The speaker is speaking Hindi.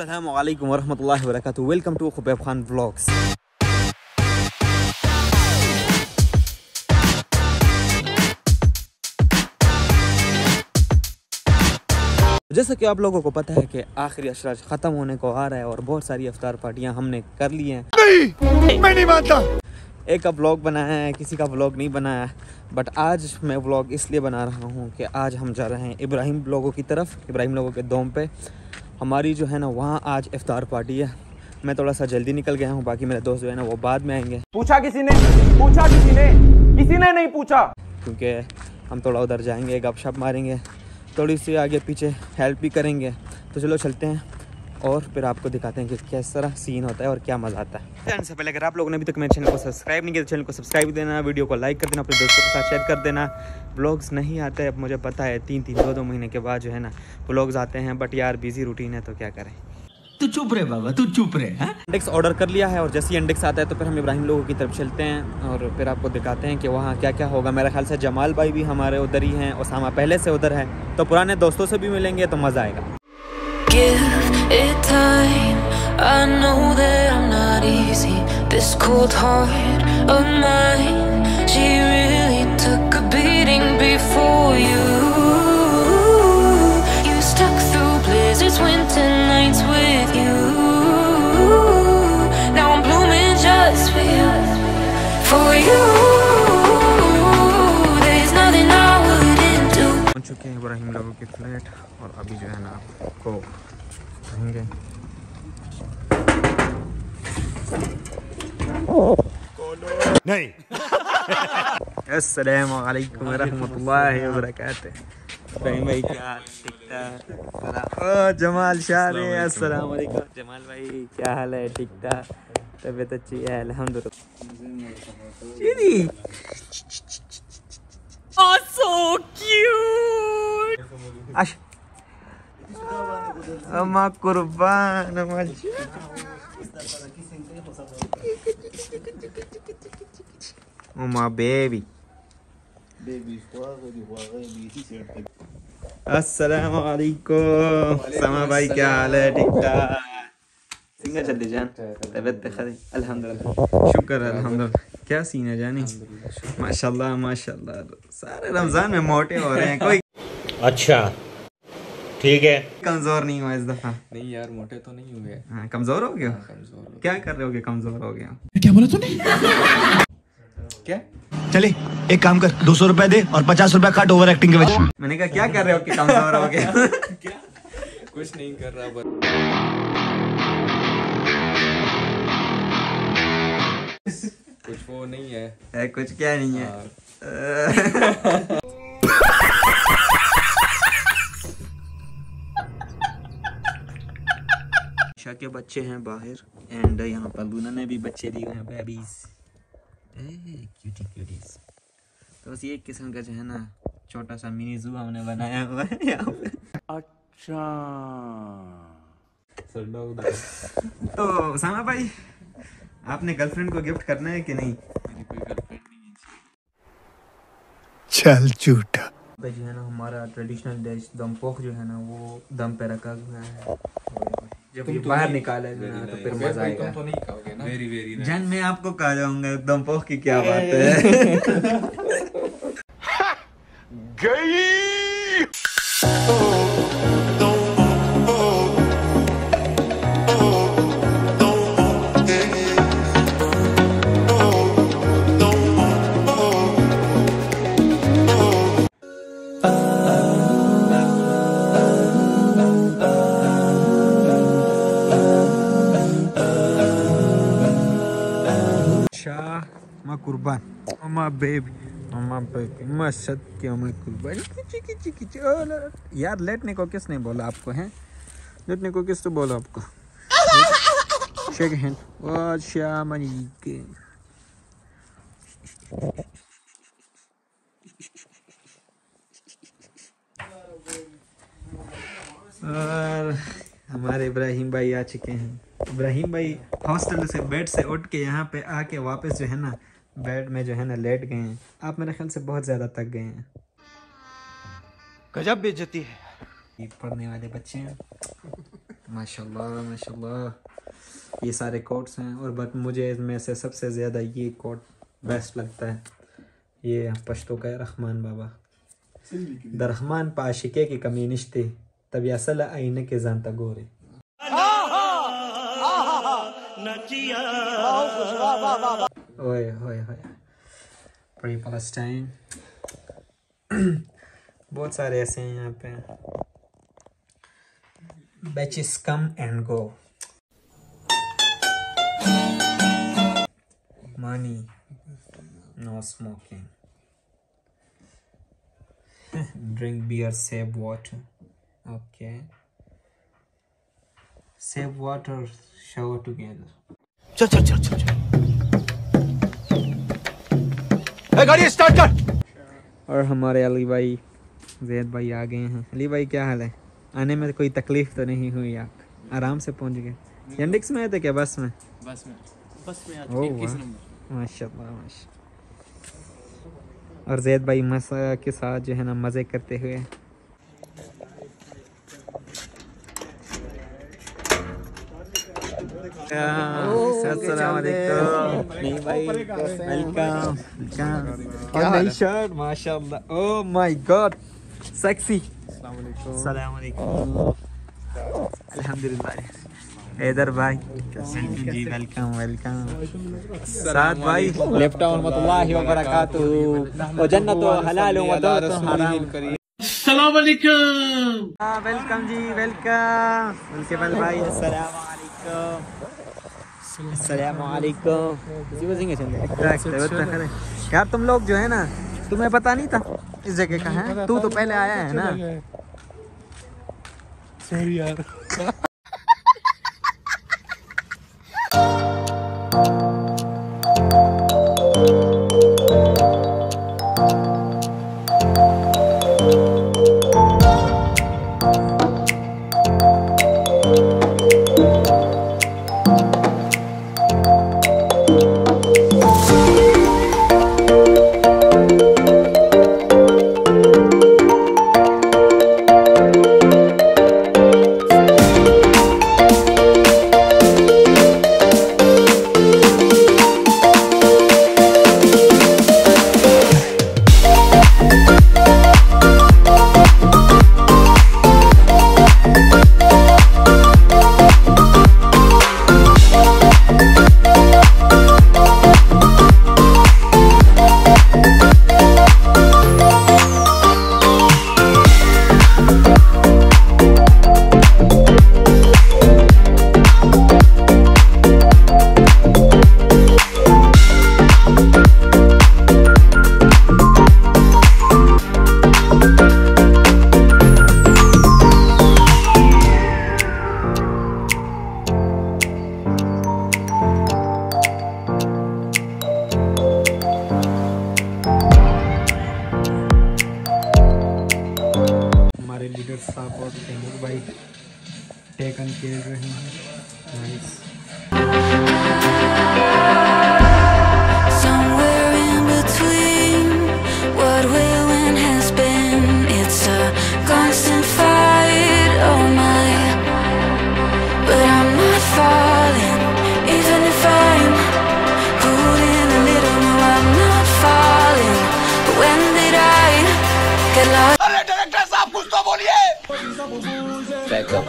Assalamualaikum warahmatullahi wabarakatuh. Welcome to Khubeb Khan Vlogs. जैसा कि आप लोगों को पता है कि आखिरी अशरा ख़त्म होने को आ रहा है और बहुत सारी अफ्तार पार्टियाँ हमने कर ली हैं नहीं मैं नहीं मानता एक का व्लॉग बनाया है किसी का ब्लॉग नहीं बनाया बट आज मैं व्लॉग इसलिए बना रहा हूँ कि आज हम जा रहे हैं इब्राहिम लोगों की तरफ़ इब्राहिम लोगों के दोम पे हमारी जो है ना वहाँ आज इफ्तार पार्टी है। मैं थोड़ा सा जल्दी निकल गया हूँ बाकी मेरे दोस्त जो है ना वो बाद में आएँगे। पूछा किसी ने? पूछा किसी ने? किसी ने नहीं पूछा? क्योंकि हम थोड़ा उधर जाएँगे गपशप मारेंगे थोड़ी सी आगे पीछे हेल्प भी करेंगे। तो चलो चलते हैं। और फिर आपको दिखाते हैं कि किस तरह सीन होता है और क्या मज़ा आता है। जाने से पहले अगर आप लोगों ने अभी तक मेरे चैनल को सब्सक्राइब नहीं किया तो चैनल को सब्सक्राइब देना वीडियो को लाइक कर देना अपने दोस्तों के साथ शेयर कर देना। ब्लॉग्स नहीं आते अब मुझे पता है तीन तीन दो दो महीने के बाद जो है ना ब्लॉग्स आते हैं बट यार बिज़ी रूटीन है तो क्या करें? तू चुप रहे बाबा तू चुप रहे हैं? इंडेक्स ऑर्डर कर लिया है और जैसे ही इंडेक्स आता है तो फिर हम इब्राहिम लोगों की तरफ़ चलते हैं और फिर आपको दिखाते हैं कि वहाँ क्या क्या होगा। मेरे ख्याल से जमाल भाई भी हमारे उधर ही हैं और सामा पहले से उधर है तो पुराने दोस्तों से भी मिलेंगे तो मज़ा आएगा। Give it time. I know that I'm not easy. This cold heart of mine, she really took a beating before you. You stuck through blizzards, winter nights with you. Now I'm blooming just for you, for you. There's nothing I wouldn't do. पहुँच चुके हैं इब्राहिम लोगों की फ्लैट और अभी जो है ना आपको कहेंगे नहीं अस्सलाम वालेकुम रहमतुल्लाहि व बरकातहू इब्राहिम भाई क्या ओ जमाल शाह रे अस्सलाम वालेकुम जमाल भाई क्या हाल है ठीक ठाक तबीयत अच्छी है अल्हम्दुलिल्लाह Oh, so cute! अम्मा कुर्बान अम्मा अम्मा बेबी अस्सलाम वालेकुम समा भाई क्या हाल है ठीक ठाक? सिंगा चल जान तबीयत खरी अल्हम्दुलिल्लाह शुक्र अल्हम्दुलिल्लाह क्या सीन है जानी माशाल्लाह माशाल्लाह सारे रमज़ान में मोटे हो रहे हैं कोई अच्छा ठीक है। कमज़ोर नहीं हुआ इस दफ़ा। नहीं यार मोटे तो नहीं हुए। हाँ, कमज़ोर हो गया कमज़ोर क्या कर रहे हो कि कमज़ोर हो गया क्या बोला तूने? क्या? चले एक काम कर दो सौ रुपए दे और पचास रुपए काट ओवर एक्टिंग के वजह मैंने कहा क्या कर रहे हो कि कमज़ोर हो गया कुछ नहीं कर रहा बस। कुछ वो नहीं है। है कुछ क्या नहीं है। के बच्चे हैं बाहर एंड यहाँ पर लूना ने भी बच्चे दिए हैं बेबीज क्यूटी क्यूटीज तो बस ये एक किस्म का जो है ना छोटा सा मिनी जू हमने बनाया हुआ है यहाँ पे। उधर तो उसामा भाई आपने गर्लफ्रेंड को गिफ्ट करना है कि नहीं? मेरी कोई गर्लफ्रेंड नहीं है चल झूठा। भाई जो है ना हमारा ट्रेडिशनल डिश दम पोख जो है ना वो दम पे रखा हुआ है। जब ये बाहर निकाला जाए तो फिर मज़ा तुम आएगा। तो नहीं खाओगे ना। वेरी वेरी जन मैं आपको कहा जाऊँगा एकदम पोख की क्या बात है? शाह माँ कुर्बान माँ बेबी माँ बेबी माँ सद के माँ कुर्बान किची किची किची। यार लेटने को किसने बोला आपको हैं लेटने को किसने बोला आपको शेक हैंड ओ शाह मनी के और हमारे इब्राहिम भाई आ चुके हैं। इब्राहिम भाई हॉस्टल से, बेड से उठ के यहाँ पे आके वापस जो है ना बेड में जो है ना लेट गए हैं। आप मेरे ख्याल से बहुत ज़्यादा थक गए हैं। गजब बेइज्जती है। ये पढ़ने वाले बच्चे हैं। माशाल्लाह माशाल्लाह। ये सारे कोट्स हैं और बट मुझे इसमें से सबसे ज़्यादा ये कोट बेस्ट लगता है। ये पश्तो का है रहमान बाबा। दरहमान पाशिके की कमी निश्ते तभी असल आईने के जानता गोरे। ओए ओए प्री पैलेस्टाइन बहुत सारे ऐसे हैं यहाँ पे batches come and go money no smoking drink beer save water. Okay save shower together. चल चल चल चल चल गाड़ी स्टार्ट कर। और हमारे अली भाई जैद भाई आ गए हैं। अली भाई क्या हाल है? आने में कोई तकलीफ़ तो नहीं हुई आप आराम से पहुँच गए। यंडिक्स में आए थे क्या? बस में? बस में। बस में ओह, इक्कीस नंबर? माशाल्लाह माशा और जैद भाई मसा के साथ जो है ना मज़े करते हुए। वेलकम शर्ट माशाल्लाह ओह माय गॉड सेक्सी अस्सलाम अल्हम्दुलिल्लाह हैदर भाई जी वेलकम वेलकम साद भाई लेफ़्ट रहमतुल्लाहि व बरकातहू व जन्नतु हलाल व हराम अस्सलाम वालेकुम वेलकम जी वेलकम मुनसिपल भाई अस्सलाम वालेकुम चल यार तुम लोग जो है ना तुम्हें पता नहीं था इस जगह का है? तू तो पहले आया है ना। सॉरी यार। खेल रहे हैं nice Somewhere in between what will Aspetta.